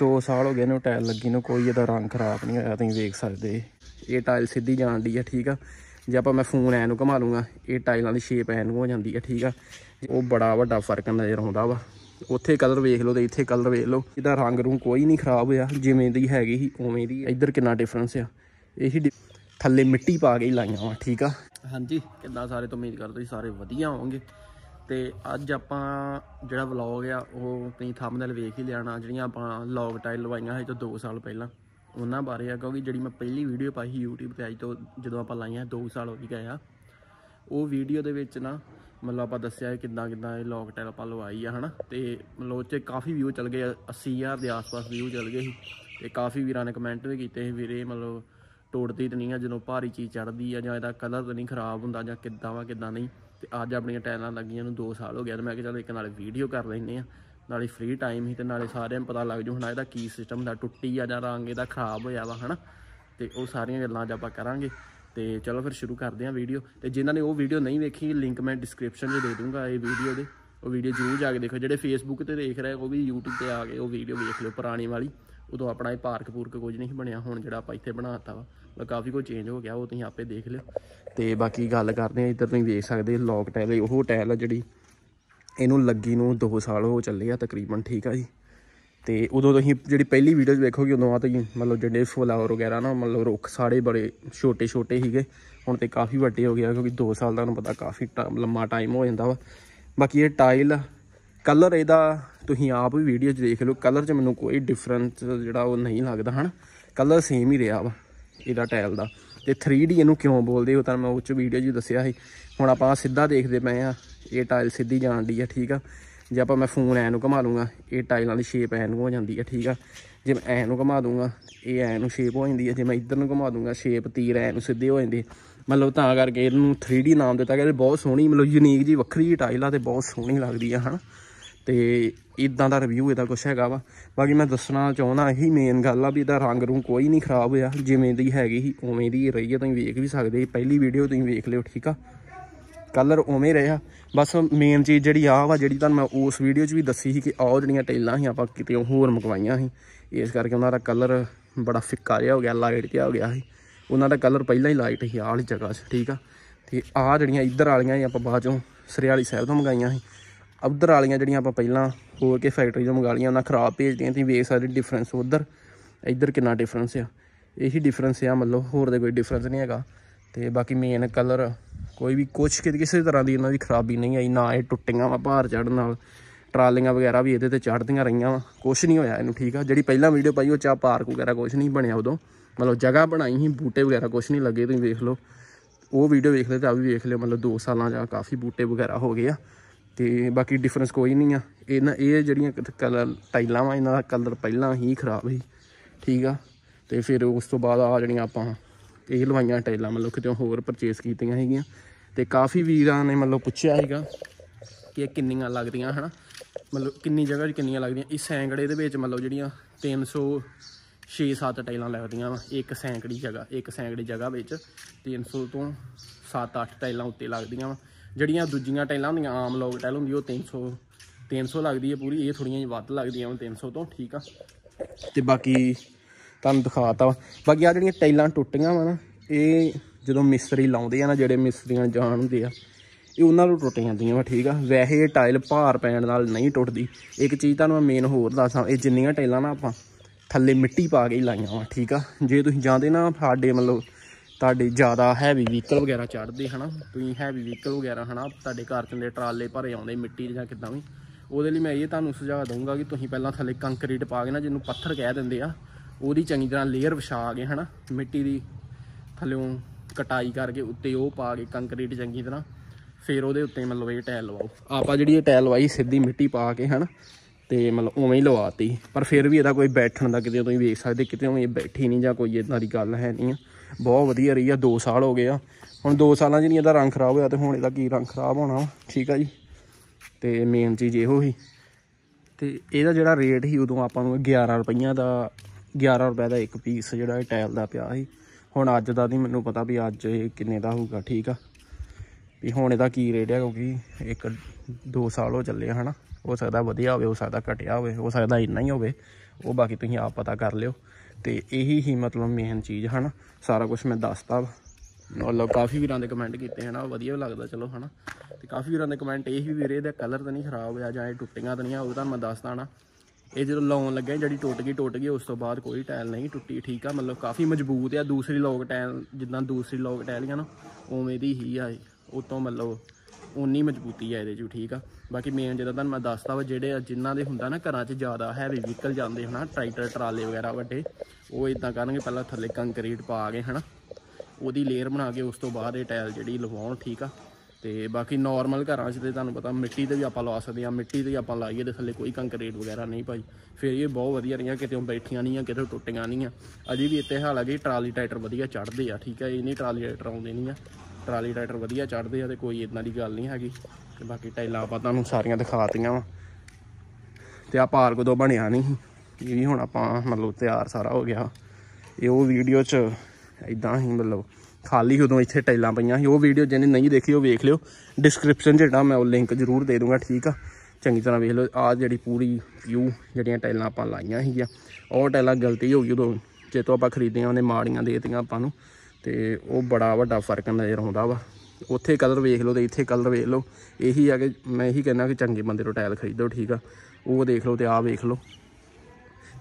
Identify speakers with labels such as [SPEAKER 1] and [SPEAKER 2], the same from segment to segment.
[SPEAKER 1] 2 ਸਾਲ ਹੋ ਗਏ ਨੇ ਟਾਇਲ ਲੱਗੀ ਨੂੰ, ਕੋਈ ਇਹਦਾ ਰੰਗ ਖਰਾਬ ਨਹੀਂ ਹੋਇਆ, ਤੁਸੀਂ ਵੇਖ ਸਕਦੇ। ਇਹ ਟਾਇਲ ਸਿੱਧੀ ਜਾਣ ਦੀ ਆ, ਠੀਕ ਆ? ਜੇ ਆਪਾਂ ਮੈਂ ਫੋਨ ਐ ਨੂੰ ਘੁਮਾ ਲੂੰਗਾ, ਇਹ ਟਾਇਲਾਂ ਦੀ ਸ਼ੇਪ ਐ ਨੂੰ ਹੋ ਜਾਂਦੀ ਆ, ਠੀਕ ਆ? ਉਹ ਬੜਾ ਵੱਡਾ ਫ਼ਰਕ ਨਜ਼ਰ ਆਉਂਦਾ ਵਾ। ਉੱਥੇ ਕਲਰ ਵੇਖ ਲਓ ਤੇ ਇੱਥੇ ਕਲਰ ਵੇਖ ਲਓ। ਇਹਦਾ ਰੰਗ ਰੂੰ ਕੋਈ ਨਹੀਂ ਖਰਾਬ ਹੋਇਆ, ਜਿਵੇਂ ਦੀ ਹੈਗੀ ਸੀ, ਉਵੇਂ ਦੀ ਇੱਧਰ ਕਿੰਨਾ ਡਿਫਰੈਂਸ ਆ। ਇਹੀ ਡਿ- ਥੱਲੇ ਮਿੱਟੀ ਪਾ ਕੇ ਹੀ ਲਾਈਆਂ ਵਾ, ਠੀਕ ਆ? ਹਾਂਜੀ, ਕਿੱਦਾਂ ਸਾਰੇ ਤੋਂ ਉਮੀਦ ਕਰਦੇ ਤੁਸੀਂ ਸਾਰੇ ਵਧੀਆ ਹੋਵੋਗੇ ਤੇ ਅੱਜ ਆਪਾਂ ਜਿਹੜਾ ਵਲੌਗ ਆ, ਉਹ ਤੁਸੀਂ ਥੰਬਨੇਲ ਵੇਖ ਹੀ ਲਿਆਣਾ। ਜਿਹੜੀਆਂ ਆਪਾਂ ਲੌਗ ਟਾਈਲ ਲਵਾਈਆਂ ਸੀ ਤੋਂ 2 ਸਾਲ ਪਹਿਲਾਂ, ਉਹਨਾਂ ਬਾਰੇ ਆ। ਕਿਉਂਕਿ ਜਿਹੜੀ ਮੈਂ ਪਹਿਲੀ ਵੀਡੀਓ ਪਾਈ ਸੀ YouTube ਤੇ, ਅੱਜ ਤੋਂ ਜਦੋਂ ਆਪਾਂ ਲਾਈਆਂ 2 ਸਾਲ ਹੋ ਗਏ ਆ। ਉਹ ਵੀਡੀਓ ਦੇ ਵਿੱਚ ਨਾ, ਮਤਲਬ ਆਪਾਂ ਦੱਸਿਆ ਹੈ ਕਿੱਦਾਂ ਕਿੱਦਾਂ ਇਹ ਲੌਗ ਟਾਈਲ ਆਪਾਂ ਲਵਾਈ ਆ, ਹਨਾ? ਤੇ ਮਤਲਬ ਉਹ 'ਚ ਕਾਫੀ ਵਿਊ ਚੱਲ ਗਏ 80000 ਦੇ ਆਸ-ਪਾਸ ਵਿਊ ਚੱਲ ਗਏ ਸੀ। ਤੇ ਕਾਫੀ ਵੀਰਾਂ ਨੇ ਕਮੈਂਟ ਵੀ ਕੀਤੇ ਸੀ, ਵੀਰੇ, ਮਤਲਬ ਤੋੜਦੀ ਤਾਂ ਨਹੀਂ ਆ ਜਦੋਂ ਭਾਰੀ ਚੀਜ਼ ਚੜਦੀ ਆ, ਜਾਂ ਇਹਦਾ ਕਲਰ ਤਾਂ ਨਹੀਂ ਖਰਾਬ ਹੁੰਦਾ, ਜਾਂ ਕਿੱਦਾਂ ਵਾ, ਕਿੱਦਾਂ ਨਹੀਂ। ਤੇ ਅੱਜ ਆਪਣੀਆਂ ਟਾਈਲਾਂ ਲੱਗੀਆਂ ਨੂੰ 2 ਸਾਲ ਹੋ ਗਿਆ ਤੇ ਮੈਂ ਕਿਹਾ ਚਲੋ ਇੱਕ ਨਾਲੇ ਵੀਡੀਓ ਕਰ ਲੈਨੇ ਆ ਨਾਲੇ ਫ੍ਰੀ ਟਾਈਮ ਹੀ ਤੇ ਨਾਲੇ ਸਾਰਿਆਂ ਨੂੰ ਪਤਾ ਲੱਗ ਜੂ ਹੁਣ ਇਹਦਾ ਕੀ ਸਿਸਟਮ ਦਾ ਟੁੱਟੀ ਆ ਜਾਂ ਰੰਗ ਇਹਦਾ ਖਰਾਬ ਹੋਇਆ ਵਾ, ਹਨਾ? ਤੇ ਉਹ ਸਾਰੀਆਂ ਗੱਲਾਂ ਅੱਜ ਆਪਾਂ ਕਰਾਂਗੇ, ਤੇ ਚਲੋ ਫਿਰ ਸ਼ੁਰੂ ਕਰਦੇ ਹਾਂ ਵੀਡੀਓ ਤੇ ਜਿਨ੍ਹਾਂ ਨੇ ਉਹ ਵੀਡੀਓ ਨਹੀਂ ਵੇਖੀ ਲਿੰਕ ਮੈਂ ਡਿਸਕ੍ਰਿਪਸ਼ਨ 'ਚ ਦੇ ਦੂੰਗਾ ਇਹ ਵੀਡੀਓ ਦੇ। ਉਹ ਵੀਡੀਓ ਜ਼ਰੂਰ ਜਾ ਕੇ ਦੇਖੋ, ਜਿਹੜੇ ਫੇਸਬੁੱਕ ਤੇ ਦੇਖ ਰਹੇ ਉਹ ਵੀ YouTube ਤੇ ਆ ਕੇ ਉਹ ਵੀਡੀਓ ਵੇਖ ਲਿਓ, ਪੁਰਾਣੀ ਵਾਲੀ। ਉਦੋਂ ਆਪਣਾ ਇਹ ਪਾਰਕ ਪੂਰਕ ਕੁਝ ਨਹੀਂ ਬਣਿਆ, ਹੁਣ ਜਿਹੜਾ ਆਪਾਂ ਇੱਥੇ ਬਣਾਤਾ ਵਾ। ਕਾਫੀ ਕੁਝ ਚੇਂਜ ਹੋ ਗਿਆ, ਉਹ ਤੁਸੀਂ ਆਪੇ ਦੇਖ ਲਿਓ। ਤੇ ਬਾਕੀ ਗੱਲ ਕਰਦੇ ਆ ਇੱਧਰ ਤੁਸੀਂ ਵੇਖ ਸਕਦੇ ਲੌਕ ਟਾਇਲ ਉਹ ਟਾਇਲ ਆ ਜਿਹੜੀ, ਇਹਨੂੰ ਲੱਗੀ ਨੂੰ 2 ਸਾਲ ਹੋ ਚੱਲੇ ਆ ਤਕਰੀਬਨ, ਠੀਕ ਆ ਜੀ। ਤੇ ਉਦੋਂ ਤੁਸੀਂ ਜਿਹੜੀ ਪਹਿਲੀ ਵੀਡੀਓ ਵੇਖੋਗੇ, ਉਦੋਂ ਆ ਤੁਸੀਂ ਮਤਲਬ ਜਿਹੜੇ ਫਲਾਵਰ ਵਗੈਰਾ ਨਾ, ਮਤਲਬ ਰੁੱਖ ਸਾਰੇ ਬੜੇ ਛੋਟੇ ਛੋਟੇ ਸੀਗੇ। ਹੁਣ ਤੇ ਕਾਫੀ ਵੱਡੇ ਹੋ ਗਏ ਆ, ਕਿਉਂਕਿ 2 ਸਾਲ ਦਾ ਤੁਹਾਨੂੰ ਪਤਾ ਕਾਫੀ ਟ- ਲੰਮਾ ਟਾਈਮ ਹੋ ਜਾਂਦਾ ਵਾ। ਬਾਕੀ ਇਹ ਟਾਈਲ ਕਲਰ ਇਹਦਾ ਤੁਸੀਂ ਆਪ ਵੀ ਵੀਡੀਓ 'ਚ ਦੇਖ ਲਓ ਕਲਰ 'ਚ ਮੈਨੂੰ ਕੋਈ ਡਿਫਰੈਂਸ ਜਿਹੜਾ ਉਹ ਨਹੀਂ ਲੱਗਦਾ, ਹਨ। ਕਲਰ ਸੇਮ ਹੀ ਰਿਹਾ ਵਾ। ਇਹਦਾ ਟਾਇਲ ਦਾ। ਤੇ 3D ਇਹਨੂੰ ਕਿਉਂ ਬੋਲਦੇ ਉਹ ਤਾਂ ਮੈਂ ਉਹ 'ਚ ਵੀਡੀਓ 'ਚ ਦੱਸਿਆ ਸੀ। ਹੁਣ ਆਪਾਂ ਸਿੱਧਾ ਦੇਖਦੇ ਪਏ ਆ ਇਹ ਟਾਇਲ ਸਿੱਧੀ ਜਾਣ ਦੀ ਆ, ਠੀਕ ਆ? ਜੇ ਆਪਾਂ ਮੈਂ ਫੋਨ ਐ ਨੂੰ ਘੁਮਾ ਲੂੰਗਾ ਇਹ ਟਾਇਲਾਂ ਦੀ ਸ਼ੇਪ ਐ ਨੂੰ ਹੋ ਜਾਂਦੀ ਆ, ਠੀਕ ਆ? ਜੇ ਮੈਂ ਐ ਨੂੰ ਘੁਮਾ ਦੂੰਗਾ ਇਹ ਐ ਨੂੰ ਸ਼ੇਪ ਹੋ ਜਾਂਦੀ ਆ। ਜੇ ਮੈਂ ਇੱਧਰ ਨੂੰ ਘੁਮਾ ਦੂੰਗਾ ਸ਼ੇਪ ਤੀਰ ਐ ਨੂੰ ਸਿੱਧੇ ਹੋ ਜਾਂਦੇ ਮਤਲਬ ਤਾਂ ਕਰਕੇ ਇਹਨੂੰ 3D ਨਾਮ ਦਿੱਤਾ ਗਿਆ ਬਹੁਤ ਸੋਹਣੀ, ਮਤਲਬ ਯੂਨੀਕ ਜੀ ਵੱਖਰੀ ਜਿਹੀ ਟਾਈਲ ਆ ਤੇ ਬਹੁਤ ਸੋਹਣੀ ਲੱਗਦੀ ਆ, ਹਨਾ? ਤੇ ਇਦਾਂ ਦਾ ਰਿਵਿਊ ਇਹਦਾ ਕੁਛ ਹੈਗਾ ਵਾ। ਬਾਕੀ ਮੈਂ ਦੱਸਣਾ ਚਾਹੁੰਦਾ ਇਹੀ ਮੇਨ ਗੱਲ ਆ ਵੀ ਇਹਦਾ ਰੰਗ ਰੂੰ ਕੋਈ ਨਹੀਂ ਖਰਾਬ ਹੋਇਆ। ਜਿਵੇਂ ਦੀ ਹੈਗੀ ਸੀ, ਉਵੇਂ ਦੀ ਰਹੀ ਹੈ ਤੁਸੀਂ ਵੇਖ ਵੀ ਸਕਦੇ। ਪਹਿਲੀ ਵੀਡੀਓ ਤੁਸੀਂ ਵੇਖ ਲਿਓ, ਠੀਕ ਆ? ਕਲਰ ਉਵੇਂ ਰਿਹਾ। ਬਸ ਮੇਨ ਚੀਜ਼ ਜਿਹੜੀ ਆ ਵਾ, ਜਿਹੜੀ ਤੁਹਾਨੂੰ ਮੈਂ ਉਸ ਵੀਡੀਓ 'ਚ ਵੀ ਦੱਸੀ ਸੀ ਕਿ ਆਹ ਜਿਹੜੀਆਂ ਟੇਲਾਂ ਸੀ, ਆਪਾਂ ਕਿਤੇ ਹੋਰ ਮੰਗਵਾਈਆਂ ਸੀ। ਇਸ ਕਰਕੇ ਉਹਨਾਂ ਦਾ ਕਲਰ ਬੜਾ ਫਿੱਕਾ ਜਿਹਾ ਹੋ ਗਿਆ ਲਾਈਟ ਜਿਹਾ ਹੋ ਗਿਆ ਸੀ। ਉਹਨਾਂ ਦਾ ਕਲਰ ਪਹਿਲਾਂ ਹੀ ਲਾਈਟ ਸੀ, ਆਹ ਵਾਲੀ ਜਗ੍ਹਾ 'ਚ, ਠੀਕ ਆ? ਤੇ ਆਹ ਜਿਹੜੀਆਂ ਇੱਧਰ ਵਾਲੀਆਂ ਸੀ, ਆਪਾਂ ਬਾਅਦ ਚੋਂ ਸਰਿਆਲੀ ਸਾਹਿਬ ਤੋਂ ਮੰਗਾਈਆਂ ਸੀ। ਉਧਰ ਵਾਲੀਆਂ ਜਿਹੜੀਆਂ ਆਪਾਂ ਪਹਿਲਾਂ ਹੋਰ ਕੇ ਫੈਕਟਰੀ ਤੋਂ ਮੰਗਾ ਲਈਆਂ, ਉਹਨਾਂ ਖਰਾਬ ਭੇਜਦੀਆਂ ਤੁਸੀਂ ਵੇਖ ਸਕਦੇ ਡਿਫਰੈਂਸ ਉਧਰ, ਇੱਧਰ ਕਿੰਨਾ ਡਿਫਰੈਂਸ ਆ। ਇਹੀ ਡਿਫਰੈਂਸ ਆ, ਮਤਲਬ ਹੋਰ ਦੇ ਕੋਈ ਡਿਫਰੈਂਸ ਨਹੀਂ ਹੈਗਾ। ਤੇ ਬਾਕੀ ਮੇਨ ਕਲਰ ਕੋਈ ਵੀ ਕੁਛ ਕਿ- ਕਿਸੇ ਤਰ੍ਹਾਂ ਦੀ ਇਹਨਾਂ ਦੀ ਖਰਾਬੀ ਨਹੀਂ ਆਈ, ਨਾ ਇਹ ਟੁੱਟੀਆਂ ਵਾ ਭਾਰ ਚੜਨ ਨਾਲ। ਟਰਾਲੀਆਂ ਵਗੈਰਾ ਵੀ ਇਹਦੇ ਤੇ ਚੜਦੀਆਂ ਰਹੀਆਂ ਵਾ, ਕੁਛ ਨਹੀਂ ਹੋਇਆ ਇਹਨੂੰ ਠੀਕ ਆ। ਜਿਹੜੀ ਪਹਿਲਾਂ ਵੀਡੀਓ ਪਾਈ ਉਹ ਚਾ ਪਾਰਕ ਵਗੈਰਾ ਕੁਛ ਨਹੀਂ ਬਣਿਆ ਉਦੋਂ। ਮਤਲਬ ਜਗ੍ਹਾ ਬਣਾਈ ਸੀ, ਬੂਟੇ ਵਗੈਰਾ ਕੁਛ ਨਹੀਂ ਲੱਗੇ, ਤੁਸੀਂ ਵੇਖ ਲਓ। ਉਹ ਵੀਡੀਓ ਵੇਖ ਲਿਓ ਤਾਂ ਆ ਵੀ ਵੇਖ ਲਿਓ, ਮਤਲਬ 2 ਸਾਲਾਂ ਜਾਂ ਕਾਫੀ ਬੂਟੇ ਵਗੈਰਾ ਹੋ ਗਏ ਆ। ਤੇ ਬਾਕੀ ਡਿਫਰੈਂਸ ਕੋਈ ਨਹੀਂ ਆ। ਇਹਨਾਂ ਇਹ ਜਿਹੜੀਆਂ ਕਲਰ, ਟਾਈਲਾਂ ਵਾ, ਇਹਨਾਂ ਦਾ ਕਲਰ ਪਹਿਲਾਂ ਹੀ ਖਰਾਬ ਸੀ। ਠੀਕ ਆ? ਤੇ ਫਿਰ ਉਸ ਤੋਂ ਬਾਅਦ ਆ ਜਿਹੜੀਆਂ ਆਪਾਂ ਇਹ ਲਵਾਈਆਂ ਟਾਈਲਾਂ, ਮਤਲਬ ਕਿਤੇ ਹੋਰ ਪਰਚੇਸ ਕੀਤੀਆਂ ਹੈਗੀਆਂ ਤੇ ਕਾਫੀ ਵੀਰਾਂ ਨੇ ਮਤਲਬ ਪੁੱਛਿਆ ਹੈਗਾ ਕਿ ਇਹ ਕਿੰਨੀਆਂ ਲੱਗਦੀਆਂ, ਹਨਾ? ਮਤਲਬ ਕਿੰਨੀ ਜਗ੍ਹਾ 'ਚ ਕਿੰਨੀਆਂ ਲੱਗਦੀਆਂ? ਇਸ ਸੈਂਕੜੇ ਦੇ ਵਿੱਚ ਮਤਲਬ ਜਿਹੜੀਆਂ 300 6-7 ਟਾਈਲਾਂ ਲੱਗਦੀਆਂ ਵਾ, ਇੱਕ ਸੈਂਕੜੀ ਜਗ੍ਹਾ, ਇੱਕ ਸੈਂਕੜੀ ਜਗ੍ਹਾ ਵਿੱਚ 300 ਤੋਂ 7-8 ਟਾਈਲਾਂ ਉੱਤੇ ਲੱਗਦੀਆਂ ਵਾ। ਜਿਹੜੀਆਂ ਦੂਜੀਆਂ ਟਾਈਲਾਂ ਹੁੰਦੀਆਂ, ਆਮ ਲੋਕ ਟਾਈਲ ਹੁੰਦੀ, ਉਹ 300 300 ਲੱਗਦੀ ਹੈ ਪੂਰੀ, ਇਹ ਥੋੜੀਆਂ ਜਿਹੀਆਂ ਵੱਧ ਲੱਗਦੀਆਂ ਵਾ 300 ਤੋਂ, ਠੀਕ ਆ। ਤੇ ਬਾਕੀ ਤੁਹਾਨੂੰ ਦਿਖਾਤਾ ਵਾ। ਬਾਕੀ ਆ ਜਿਹੜੀਆਂ ਟਾਈਲਾਂ ਟੁੱਟੀਆਂ ਵਾ ਨਾ, ਇਹ ਜਦੋਂ ਮਿਸਤਰੀ ਲਾਉਂਦੇ ਆ ਨਾ, ਜਿਹੜੇ ਮਿਸਤਰੀਆਂ ਜਾਣ ਹੁੰਦੇ ਆ, ਇਹ ਉਹਨਾਂ ਨੂੰ ਟੁੱਟ ਜਾਂਦੀਆਂ ਵਾ, ਠੀਕ ਆ। ਵੈਸੇ ਇਹ ਟਾਈਲ ਭਾਰ ਪੈਣ ਨਾਲ ਨਹੀਂ ਟੁੱਟਦੀ। ਇੱਕ ਚੀਜ਼ ਤੁਹਾਨੂੰ ਮੈਂ ਮੇਨ ਹੋਰ ਦੱਸਾਂ, ਇਹ ਜਿੰਨੀਆਂ ਟਾਈਲਾਂ ਨਾ ਆਪਾਂ ਥੱਲੇ ਮਿੱਟੀ ਪਾ ਕੇ ਹੀ ਲਾਈਆਂ ਵਾ, ਠੀਕ ਆ। ਜੇ ਤੁਸੀਂ ਜਾਂਦੇ ਨਾ ਸਾਡੇ ਮਤਲਬ ਤੁਹਾਡੇ ਜ਼ਿਆਦਾ ਹੈਵੀ ਵਹੀਕਲ ਵਗੈਰਾ ਚੜਦੇ ਹਨਾ? ਤੁਸੀਂ ਹੈਵੀ ਵਹੀਕਲ ਵਗੈਰਾ, ਹਨਾ? ਤੁਹਾਡੇ ਘਰ ਚ ਟਰਾਲੇ ਭਰੇ ਆਉਂਦੇ, ਮਿੱਟੀ ਜਾਂ ਕਿੱਦਾਂ ਵੀ। ਉਹਦੇ ਲਈ ਮੈਂ ਇਹ ਤੁਹਾਨੂੰ ਸੁਝਾਅ ਦਊਂਗਾ ਕਿ ਤੁਸੀਂ ਪਹਿਲਾਂ ਥੱਲੇ ਕੰਕਰੀਟ ਪਾ ਕੇ ਨਾ, ਜਿਹਨੂੰ ਪੱਥਰ ਕਹਿ ਦਿੰਦੇ ਆ, ਉਹਦੀ ਚੰਗੀ ਤਰ੍ਹਾਂ ਲੇਅਰ ਵਿਛਾ ਕੇ, ਹਨਾ? ਮਿੱਟੀ ਦੀ ਥੱਲਿਓਂ ਕਟਾਈ ਕਰਕੇ ਉੱਤੇ ਉਹ ਪਾ ਕੇ ਕੰਕਰੀਟ ਚੰਗੀ ਤਰ੍ਹਾਂ, ਫਿਰ ਉਹਦੇ ਉੱਤੇ ਮਤਲਬ ਇਹ ਟਾਇਲ ਲਵਾਓ। ਆਪਾਂ ਜਿਹੜੀ ਇਹ ਟਾਇਲ ਲਵਾਈ, ਸਿੱਧੀ ਮਿੱਟੀ ਪਾ ਕੇ, ਹਨਾ? ਤੇ ਮਤਲਬ ਉਵੇਂ ਹੀ ਲਵਾਤੀ। ਪਰ ਫਿਰ ਵੀ ਇਹਦਾ ਕੋਈ ਬੈਠਣ ਦਾ ਕਿਤੇ ਤੁਸੀਂ ਵੇਖ ਸਕਦੇ, ਕਿਤੇ ਉਵੇਂ ਬੈਠੀ ਨਹੀਂ ਜਾਂ ਕੋਈ ਇਦਾਂ ਦੀ ਗੱਲ ਹੈ ਨਹੀਂ ਆ। ਬਹੁਤ ਵਧੀਆ ਰਹੀ ਆ 2 ਸਾਲ ਹੋ ਗਏ ਆ। ਹੁਣ 2 ਸਾਲਾਂ 'ਚ ਨਹੀਂ ਇਹਦਾ ਰੰਗ ਖਰਾਬ ਹੋਇਆ ਤੇ ਹੁਣ ਇਹਦਾ ਕੀ ਰੰਗ ਖਰਾਬ ਹੋਣਾ ਵਾ, ਠੀਕ ਆ ਜੀ? ਤੇ ਮੇਨ ਚੀਜ਼ ਇਹੋ ਹੀ। ਤੇ ਇਹਦਾ ਜਿਹੜਾ ਰੇਟ ਸੀ ਉਦੋਂ ਆਪਾਂ ਨੂੰ 11 ਰੁਪਈਆਂ ਦਾ 11 ਰੁਪਏ ਦਾ ਇੱਕ ਪੀਸ ਜਿਹੜਾ ਇਹ ਟਾਇਲ ਦਾ ਪਿਆ ਸੀ। ਹੁਣ ਅੱਜ ਦਾ ਨਹੀਂ ਮੈਨੂੰ ਪਤਾ ਵੀ ਅੱਜ ਇਹ ਕਿੰਨੇ ਦਾ ਹੋਊਗਾ, ਠੀਕ ਆ? ਵੀ ਹੁਣ ਇਹਦਾ ਕੀ ਰੇਟ ਹੈ ਕਿਉਂਕਿ ਇੱਕ 2 ਸਾਲ ਹੋ ਚੱਲੇ ਆ, ਹਨਾ? ਹੋ ਸਕਦਾ ਵਧੀਆ ਹੋਵੇ, ਹੋ ਸਕਦਾ ਘਟਿਆ ਹੋਵੇ, ਹੋ ਸਕਦਾ ਇੰਨਾ ਹੀ ਹੋਵੇ। ਉਹ ਬਾਕੀ ਤੁਸੀਂ ਆਪ ਪਤਾ ਕਰ ਲਿਓ। ਤੇ ਇਹੀ ਹੀ ਮਤਲਬ ਮੇਨ ਚੀਜ਼, ਹਨ? ਸਾਰਾ ਕੁਝ ਮੈਂ ਦੱਸਤਾ ਵਾ। ਮਤਲਬ ਕਾਫੀ ਵੀਰਾਂ ਦੇ ਕਮੈਂਟ ਕੀਤੇ, ਹਨਾ? ਵਧੀਆ ਲੱਗਦਾ, ਚਲੋ, ਹਨਾ? ਤੇ ਕਾਫੀ ਵੀਰਾਂ ਦੇ ਕਮੈਂਟ ਇਹ ਹੀ ਵੀਰੇ, ਇਹਦਾ ਕਲਰ ਤਾਂ ਨਹੀਂ ਖਰਾਬ ਹੋਇਆ, ਜਾਂ ਇਹ ਟੁੱਟੀਆਂ ਤਾਂ ਨਹੀਂ ਉਹ ਤਾਂ ਮੈਂ ਦੱਸਦਾ ਨਾ ਇਹ ਜਦੋਂ ਲਾਉਣ ਲੱਗਿਆ ਜਿਹੜੀ ਟੁੱਟ ਗਈ ਟੁੱਟ ਗਈ, ਉਸ ਤੋਂ ਬਾਅਦ ਕੋਈ ਟਾਇਲ ਨਹੀਂ ਟੁੱਟੀ, ਠੀਕ ਆ? ਮਤਲਬ ਕਾਫੀ ਮਜ਼ਬੂਤ ਆ, ਦੂਸਰੀ ਲੋਕ ਟਾਇਲ ਜਿੱਦਾਂ ਦੂਸਰੀ ਲੋਕ ਟਾਇਲੀਆਂ ਨਾ, ਉਵੇਂ ਦੀ ਹੀ ਆ ਉਹ ਤੋਂ ਮਤਲਬ ਉਨੀ ਮਜ਼ਬੂਤੀ ਆ ਇਹਦੇ 'ਚ ਵੀ, ਠੀਕ ਆ। ਬਾਕੀ ਮੇਨ ਜਿਹੜਾ ਤੁਹਾਨੂੰ ਮੈਂ ਦੱਸਦਾ ਵਾ ਜਿਹੜੇ ਜਿਨ੍ਹਾਂ ਦੇ ਹੁੰਦਾ ਨਾ ਘਰਾਂ 'ਚ ਜ਼ਿਆਦਾ ਹੈਵੀ ਵਹੀਕਲ ਜਾਂਦੇ ਹਨਾ ਟਰੈਕਟਰ ਟਰਾਲੇ ਵਗੈਰਾ ਵੱਡੇ ਉਹ ਇਦਾਂ ਕਰਨਗੇ ਪਹਿਲਾਂ ਥੱਲੇ ਕੰਕਰੀਟ ਪਾ ਕੇ ਹਨਾ ਉਹਦੀ ਲੇਅਰ ਬਣਾ ਕੇ ਉਸ ਤੋਂ ਬਾਅਦ ਇਹ ਟਾਇਲ ਜਿਹੜੀ ਲਵਾਉਣ ਠੀਕ ਆ। ਤੇ ਬਾਕੀ ਨਾਰਮਲ ਘਰਾਂ 'ਚ ਤੇ ਤੁਹਾਨੂੰ ਪਤਾ ਮਿੱਟੀ ਤੇ ਵੀ ਆਪਾਂ ਲਵਾ ਸਕਦੇ ਆ ਮਿੱਟੀ ਤੇ ਆਪਾਂ ਲਾਈਏ ਤੇ ਥੱਲੇ ਕੋਈ ਕੰਕਰੀਟ ਵਗੈਰਾ ਨਹੀਂ ਭਾਈ। ਫਿਰ ਇਹ ਬਹੁਤ ਵਧੀਆ ਰਹੀਆਂ ਕਿਤੇ ਬੈਠੀਆਂ ਨਹੀਂ ਆ ਕਿਤੇ ਟੁੱਟੀਆਂ ਨਹੀਂ ਆ। ਅਜੇ ਵੀ ਇੱਥੇ ਹਾਲਾਂਕਿ ਟਰਾਲੀ ਟਰੈਕਟਰ ਵਧੀਆ ਚੜ੍ਹਦੇ ਆ ਠੀਕ ਆ ਇਹ ਨਹੀਂ ਟਰਾਲੀ ਟਰੈਕਟਰ ਆਉਂਦੇ ਨਹੀਂ ਆ। ਟਰਾਲੀ ਟਰੈਕਟਰ ਵਧੀਆ ਚੜ੍ਹਦੇ ਆ ਤੇ ਕੋਈ ਇਦਾਂ ਦੀ ਗੱਲ ਨਹੀਂ ਹੈਗੀ। ਤੇ ਬਾਕੀ ਟਾਈਲਾਂ ਆਪਾਂ ਤੁਹਾਨੂੰ ਸਾਰੀਆਂ ਦਿਖਾਤੀਆਂ ਵਾ। ਤੇ ਆ ਪਾਰਕ ਉਦੋਂ ਬਣਿਆ ਨਹੀਂ ਸੀ। ਇਹ ਵੀ ਹੁਣ ਆਪਾਂ ਮਤਲਬ ਤਿਆਰ ਸਾਰਾ ਹੋ ਗਿਆ। ਇਹ ਉਹ ਵੀਡੀਓ 'ਚ ਇਦਾਂ ਹੀ ਮਤਲਬ ਖਾਲੀ ਉਦੋਂ ਇੱਥੇ ਟਾਈਲਾਂ ਪਈਆਂ ਸੀ। ਉਹ ਵੀਡੀਓ ਜਿਹਨੇ ਨਹੀਂ ਦੇਖੀ ਉਹ ਵੇਖ ਲਿਓ। ਡਿਸਕ੍ਰਿਪਸ਼ਨ 'ਚ ਜਿਹੜਾ ਮੈਂ ਉਹ ਲਿੰਕ ਜ਼ਰੂਰ ਦੇ ਦੂੰਗਾ, ਠੀਕ ਆ? ਚੰਗੀ ਤਰ੍ਹਾਂ ਵੇਖ ਲਓ। ਆ ਜਿਹੜੀ ਪੂਰੀ ਵਿਊ ਜਿਹੜੀਆਂ ਟਾਈਲਾਂ ਆਪਾਂ ਲਾਈਆਂ ਸੀਗੀਆਂ, ਉਹ ਟਾਈਲਾਂ ਗਲਤੀ ਹੋ ਗਈ ਉਦੋਂ। ਜੇ ਤੋਂ ਆਪਾਂ ਖਰੀਦੀਆਂ, ਉਹਨੇ ਮਾੜੀਆਂ ਦੇਤੀਆਂ ਆਪਾਂ ਨੂੰ। ਤੇ ਉਹ ਬੜਾ ਵੱਡਾ ਫ਼ਰਕ ਨਜ਼ਰ ਆਉਂਦਾ ਵਾ। ਉੱਥੇ ਕਲਰ ਵੇਖ ਲਓ ਤੇ ਇੱਥੇ ਕਲਰ ਵੇਖ ਲਓ। ਇਹੀ ਆ ਕਿ ਮੈਂ ਇਹੀ ਕਹਿੰਦਾ ਕਿ ਚੰਗੇ ਬੰਦੇ ਤੋਂ ਟਾਇਲ ਖਰੀਦੋ, ਠੀਕ ਆ? ਉਹ ਦੇਖ ਲਓ ਤੇ ਆਹ ਵੇਖ ਲਓ।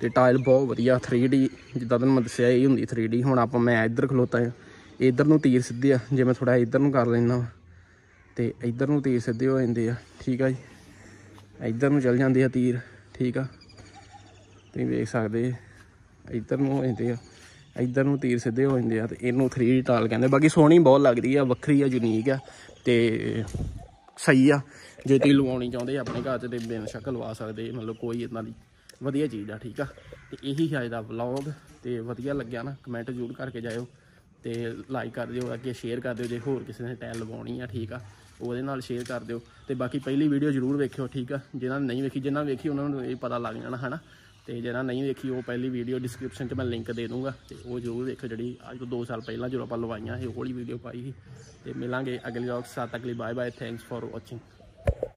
[SPEAKER 1] ਤੇ ਟਾਇਲ ਬਹੁਤ ਵਧੀਆ 3D ਜਿੱਦਾਂ ਤੁਹਾਨੂੰ ਮੈਂ ਦੱਸਿਆ, ਇਹ ਹੁੰਦੀ 3D ਹੁਣ ਆਪਾਂ ਮੈਂ ਇੱਧਰ ਖਲੋਤਾ ਆ। ਇੱਧਰ ਨੂੰ ਤੀਰ ਸਿੱਧੇ ਆ, ਜੇ ਮੈਂ ਥੋੜਾ ਇੱਧਰ ਨੂੰ ਕਰ ਲੈਣਾ ਤੇ ਇੱਧਰ ਨੂੰ ਤੀਰ ਸਿੱਧੇ ਹੋ ਜਾਂਦੇ ਆ, ਠੀਕ ਆ ਜੀ? ਇੱਧਰ ਨੂੰ ਚੱਲ ਜਾਂਦੇ ਆ ਤੀਰ, ਠੀਕ ਆ? ਤੁਸੀਂ ਵੇਖ ਸਕਦੇ ਇੱਧਰ ਨੂੰ ਹੋ ਜਾਂਦੇ ਆ। ਇੱਧਰ ਨੂੰ ਤੀਰ ਸਿੱਧੇ ਹੋ ਜਾਂਦੇ ਆ ਤੇ ਇਹਨੂੰ 3D ਟਾਲ ਕਹਿੰਦੇ। ਬਾਕੀ ਸੋਹਣੀ ਬਹੁਤ ਲੱਗਦੀ ਆ, ਵੱਖਰੀ ਆ ਯੂਨੀਕ ਆ ਤੇ ਸਹੀ ਆ। ਜੇ ਤੁਸੀਂ ਲਵਾਉਣੀ ਚਾਹੁੰਦੇ ਆਪਣੇ ਘਰ 'ਚ ਤੇ ਬੇਸ਼ੱਕ ਲਵਾ ਸਕਦੇ, ਮਤਲਬ ਕੋਈ ਇਦਾਂ ਦੀ ਵਧੀਆ ਚੀਜ਼ ਆ, ਠੀਕ ਆ। ਤੇ ਇਹੀ ਹੈ ਦਾ ਵਲੌਗ ਤੇ ਵਧੀਆ ਲੱਗਿਆ ਨਾ ਕਮੈਂਟ ਜ਼ਰੂਰ ਕਰਕੇ ਜਾਇਓ ਤੇ ਲਾਈਕ ਕਰ ਦਿਓ, ਅੱਗੇ ਸ਼ੇਅਰ ਕਰ ਦਿਓ, ਜੇ ਹੋਰ ਕਿਸੇ ਨੇ ਟੈਲ ਲਵਾਉਣੀ ਆ, ਠੀਕ ਆ, ਉਹਦੇ ਨਾਲ ਸ਼ੇਅਰ ਕਰ ਦਿਓ। ਤੇ ਬਾਕੀ ਪਹਿਲੀ ਵੀਡੀਓ ਜ਼ਰੂਰ ਵੇਖਿਓ, ਠੀਕ ਆ। ਜਿਹਨਾਂ ਨੇ ਨਹੀਂ ਵੇਖੀ ਜਿਹਨਾਂ ਵੇਖੀ ਉਹਨਾਂ ਨੂੰ ਇਹ ਪਤਾ ਲੱਗ ਜਾਣਾ, ਹਨਾ? ਤੇ ਜਿਹਨਾਂ ਨਹੀਂ ਵੇਖੀ ਉਹ ਪਹਿਲੀ ਵੀਡੀਓ ਡਿਸਕ੍ਰਿਪਸ਼ਨ 'ਚ ਮੈਂ ਲਿੰਕ ਦੇ ਦੂੰਗਾ ਤੇ ਉਹ ਜ਼ਰੂਰ ਦੇਖੋ ਜਿਹੜੀ ਅੱਜ ਤੋਂ 2 ਸਾਲ ਪਹਿਲਾਂ ਜਦੋਂ ਆਪਾਂ ਲਵਾਈਆਂ ਸੀ ਉਹ ਵਾਲੀ ਵੀਡੀਓ ਪਾਈ ਸੀ। ਤੇ ਮਿਲਾਂਗੇ ਅਗਲੀ ਵਲੌਗ ਸਾਥ ਅਗਲੀ bye bye thanks for watching